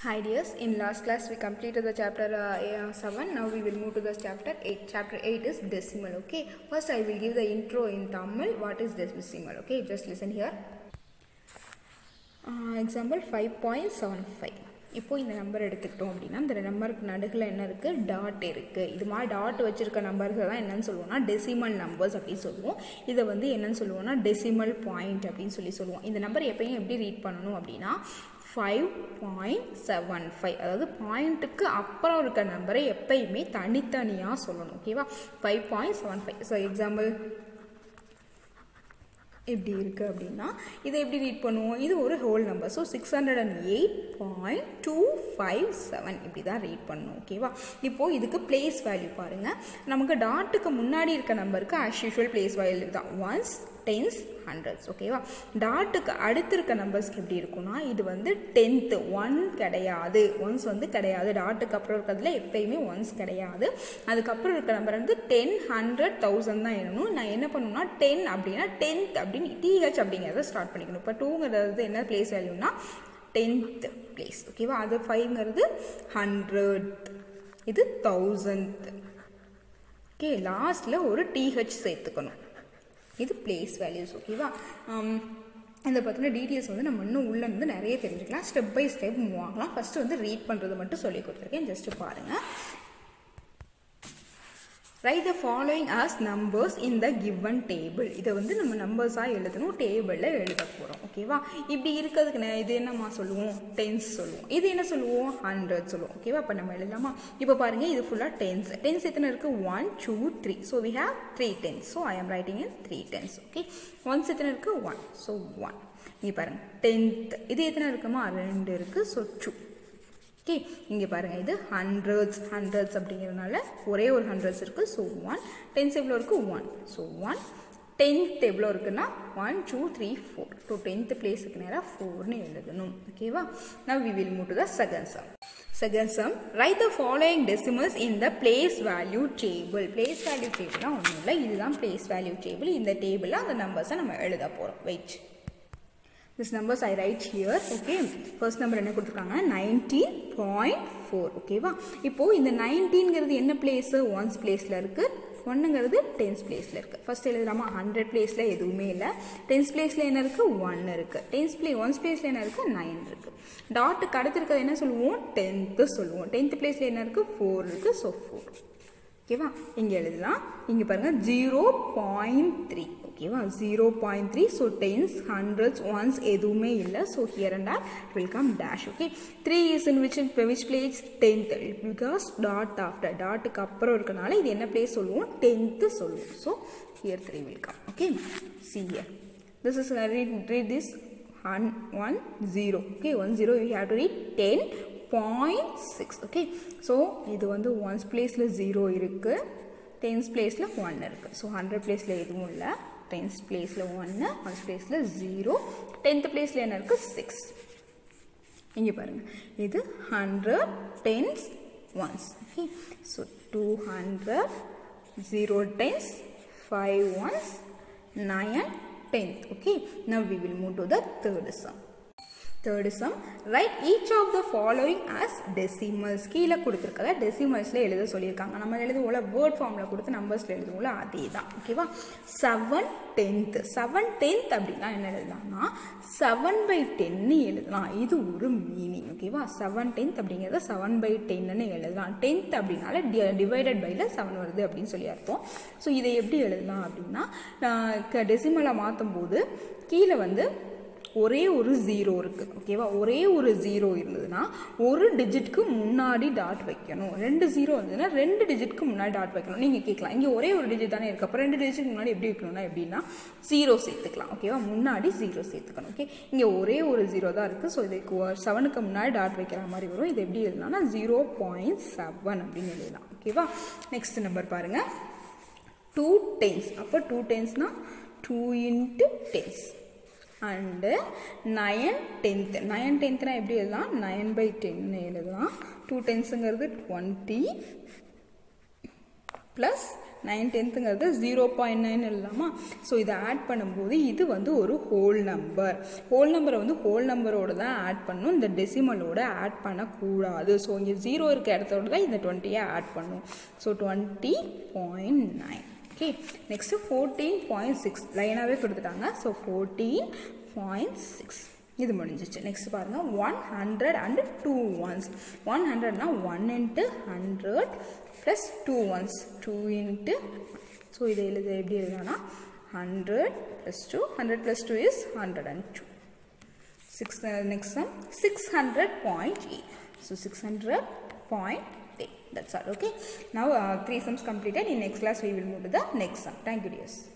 Hi dears, in last class we completed the chapter uh, 7, now we will move to the chapter 8. Chapter 8 is decimal, okay. First I will give the intro in Tamil, what is decimal, okay. Just listen here. Uh, example 5.75 இப்போ இந்த number எடுத்துக்கிட்டோம் அப்படின்னா இந்த நம்பருக்கு நடுவில் என்ன இருக்குது dot இருக்குது இது மாதிரி டாட் வச்சுருக்க நம்பர்கள் தான் என்னென்னு சொல்லுவோம்னா டெசிமல் நம்பர்ஸ் அப்படின்னு சொல்லுவோம் இதை வந்து என்னென்னு சொல்லுவோம்னா டெசிமல் பாயிண்ட் அப்படின்னு சொல்லி சொல்லுவோம் இந்த நம்பர் எப்பயும் எப்படி ரீட் பண்ணணும் அப்படின்னா ஃபைவ் பாயிண்ட் செவன் ஃபைவ் அதாவது பாயிண்ட்டுக்கு அப்புறம் இருக்க நம்பரை எப்பயுமே தனித்தனியாக சொல்லணும். ஓகேவா five point seven five so example எப்படி இருக்குது அப்படின்னா இதை எப்படி ரீட் பண்ணுவோம்? இது ஒரு whole number so six hundred and eight point two five seven இப்படி தான் ரீட் பண்ணணும் ஓகேவா இப்போது இதுக்கு பிளேஸ் வேல்யூ பாருங்கள் நமக்கு டாட்டுக்கு முன்னாடி இருக்க நம்பருக்கு ஆஸ் யூஷுவல் பிளேஸ் வேல்யூ தான். ஒன்ஸ் டென்ஸ் ஹண்ட்ரட்ஸ் ஓகேவா டாட்டுக்கு அடுத்து இருக்க நம்பர்ஸ்க்கு எப்படி இருக்கும்னா இது வந்து டென்த்து ஒன் கிடையாது. ஒன்ஸ் வந்து கிடையாது. டாட்டுக்கு அப்புறம் இருக்கிறதுல எப்பயுமே ஒன்ஸ் கிடையாது. அதுக்கப்புறம் இருக்க நம்பர் வந்து டென் ஹண்ட்ரட் தௌசண்ட் தான் எழுணும் நான் என்ன பண்ணணும்னா டென் அப்படின்னா டென்த் அப்படின்னு டிஹெச் அப்படிங்கிறத ஸ்டார்ட் பண்ணிக்கணும். இப்போ டூங்கிறது என்ன பிளேஸ் வேல்யூனா டென்த் பிளேஸ் ஓகேவா அது ஃபைவ்ங்கிறது ஹண்ட்ரட் இது தௌசண்ட் ஓகே லாஸ்ட்டில் ஒரு டிஹெச் சேர்த்துக்கணும். இது பிளேஸ் வேல்யூஸ் ஓகேவா இந்த பற்றின டீட்டெயில்ஸ் வந்து நம்ம இன்னும் உள்ளே வந்து நிறைய தெரிஞ்சுக்கலாம். ஸ்டெப் பை ஸ்டெப் மூவ் ஆகலாம். ஃபஸ்ட்டு வந்து ரீட் பண்ணுறது மட்டும் சொல்லி கொடுத்துருக்கேன். ஜஸ்ட்டு பாருங்கள் write the following as numbers in the given table இதை வந்து நம்ம நம்பர்ஸாக எழுதணும் டேபிளில் எழுத போகிறோம் ஓகேவா இப்படி இருக்கிறதுக்கு இது என்னம்மா சொல்லுவோம்? டென்ஸ் சொல்லுவோம். இது என்ன சொல்லுவோம்? ஹண்ட்ரட் சொல்லுவோம். ஓகேவா அப்போ நம்ம எழுதலாமா? இப்போ பாருங்கள் இது ஃபுல்லாக டென்ஸ் டென்ஸ் எத்தனை இருக்குது one two three so we have three tens so I am writing in three tens okay ones எத்தனை இருக்குது ஒன் ஸோ ஒன் இங்கே பாருங்கள் டென்த் இது எத்தனை இருக்குமா? ரெண்டு இருக்குது ஸோ டூ ஓகே இங்கே பாருங்கள் இது ஹண்ட்ரட்ஸ் ஹண்ட்ரட்ஸ் அப்படிங்கிறதுனால ஒரே ஒரு ஹண்ட்ரட்ஸ் இருக்குது ஸோ ஒன் டென்ஸ் எவ்வளோ இருக்குது ஒன் ஸோ ஒன் டென்த் எவ்வளோ இருக்குன்னா one two three four so tenth பிளேஸுக்கு நேராக ஃபோர்னு எழுதணும். ஓகேவா நான் we will move to the second sum second sum write the following decimals in the place value table place value டேபிள்னா ஒன்றும் இல்லை. இதுதான் பிளேஸ் வேல்யூ டேபிள் இந்த டேபிளில் அந்த நம்பர்ஸை நம்ம எழுத போகிறோம் wait this numbers I write here okay first number என்ன கொடுத்துருக்காங்க? நைன்டீன் பாயிண்ட் ஃபோர் ஓகேவா இப்போது இந்த நைன்டீன்கிறது என்ன பிளேஸு ஒன்ஸ் பிளேஸில் இருக்குது ஒன்றுங்கிறது டென்ஸ் பிளேஸில் இருக்குது ஃபஸ்ட் எழுதலாமா ஹண்ட்ரட் பிளேஸில் எதுவுமே இல்லை. டென்ஸ் பிளேஸில் என்ன இருக்குது ஒன் இருக்குது டென்ஸ் பிளே ஒன்ஸ் பிளேஸில் என்ன இருக்குது நைன் இருக்குது டாட்டுக்கு அடுத்து என்ன சொல்லுவோம்? டென்த்து சொல்லுவோம். டென்த் பிளேஸில் என்ன இருக்குது ஃபோர் இருக்குது ஸோ ஃபோர் ஓகேவா? இங்கே எழுதலாம். இங்கே பாருங்கள் ஜீரோ பாயிண்ட் த்ரீ ஓகேவா? Zero point three so tens hundreds ones எதுவுமே இல்லை. So here and are welcome dash okay three is in which which place tenth because dot after டாட்டுக்கு அப்புறம் இருக்கனால இது என்ன பிளேஸ் சொல்லுவோம்? டென்த்து சொல்லுவோம். So here three welcome okay see here this is read read this one one zero okay one zero you have to read ten point six okay so இது வந்து once பிளேஸில் zero இருக்குது tense பிளேஸில் one இருக்குது so hundred பிளேஸில் எதுவும் இல்லை. Tense பிளேஸில் ஒன்று ஒன்ஸ் பிளேஸில் ஜீரோ டென்த் பிளேஸில் என்ன இருக்குது சிக்ஸ் இங்கே பாருங்கள் இது hundred tens ones okay so two hundred zero tens five ones nine tenth okay now we will move to the third sum. Third sum write each of the following as decimals கீழே கொடுத்துருக்கத டெசிமல்ஸில் எழுத சொல்லியிருக்காங்க. நம்ம எழுதுவோம்ல word ஃபார்மில் கொடுத்து நம்பர்ஸில் எழுதுவோம்ல அதே தான் ஓகேவா செவன் டென்த்து செவன் டென்த் அப்படின்னா என்ன எழுதலாம்னா செவன் பை டென்னு எழுதலாம். இது ஒரு மீனிங் ஓகேவா செவன் டென்த் அப்படிங்கிறத செவன் பை டென்னு எழுதலாம். டென்த் அப்படின்னால டிவைடட் பைல செவன் வருது அப்படின்னு சொல்லி அர்த்தம். ஸோ இதை எப்படி எழுதலாம் அப்படின்னா டெசிமலை மாற்றும் போது கீழே வந்து ஒரே ஒரு ஜீரோ இருக்குது ஓகேவா ஒரே ஒரு ஜீரோ இருந்ததுன்னா ஒரு டிஜிட்க்கு முன்னாடி டாட் வைக்கணும். ரெண்டு ஜீரோ இருந்ததுன்னா ரெண்டு டிஜிட்க்கு முன்னாடி டாட் வைக்கணும். நீங்கள் கேட்கலாம். இங்கே ஒரே ஒரு டிஜிட் தானே இருக்குது அப்போ ரெண்டு டிஜிட்க்கு முன்னாடி எப்படி வைக்கணும்னா எப்படின்னா ஜீரோ சேர்த்துக்கலாம். ஓகேவா முன்னாடி ஜீரோ சேர்த்துக்கணும். ஓகே இங்கே ஒரே ஒரு ஜீரோ தான் இருக்குது ஸோ இதுக்கு செவனுக்கு முன்னாடி டாட் வைக்கிற மாதிரி வரும். இது எப்படி எழுதலாம்னா ஜீரோ பாயிண்ட் செவன் அப்படின்னு எழுதலாம். ஓகேவா நெக்ஸ்ட் நம்பர் பாருங்கள் டூ டென்ஸ் அப்போ two டென்ஸ்னால் two into tens and nine tenth nine டென்த்னா எப்படி எழுதலாம்? நயன் பை டென்னு எழுதலாம். டூ டென்ஸுங்கிறது டுவெண்ட்டி ப்ளஸ் நைன் டென்த்துங்கிறது ஜீரோ பாயிண்ட் நைன் இல்லாமா ஸோ இதை ஆட் பண்ணும்போது இது வந்து ஒரு ஹோல் நம்பர் ஹோல் நம்பரை வந்து ஹோல் நம்பரோட தான் ஆட் பண்ணணும் இந்த டெசிமலோட ஆட் பண்ணக்கூடாது. ஸோ இங்கே ஜீரோ இருக்க இடத்தோட தான் இந்த டுவெண்ட்டியை ஆட் பண்ணும். So twenty point nine okay next fourteen point six லைனாகவே கொடுத்துட்டாங்க. ஸோ ஃபோர்டீன் பாயிண்ட் சிக்ஸ் இது முடிஞ்சிச்சு. நெக்ஸ்ட் பாருங்கள் one hundred and two ones one ஹண்ட்ரட்னா one into hundred plus two ones two into so இதை எழுத எப்படி எழுதலாம்னா hundred plus two hundred plus two is hundred and two six next sum six hundred point eight so six hundred point That's all. Okay. Now, uh, three sums completed. In next class, we will move to the next sum. Thank you, dears.